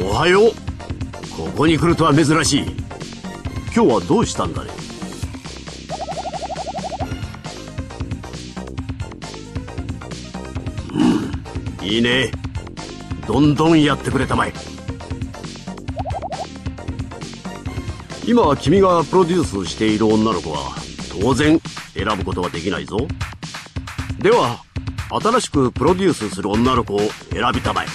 おはよう。ここに来るとは珍しい。今日はどうしたんだね？うん。いいね。どんどんやってくれたまえ。今君がプロデュースしている女の子は当然選ぶことはできないぞ。では新しくプロデュースする女の子を選びたまえ。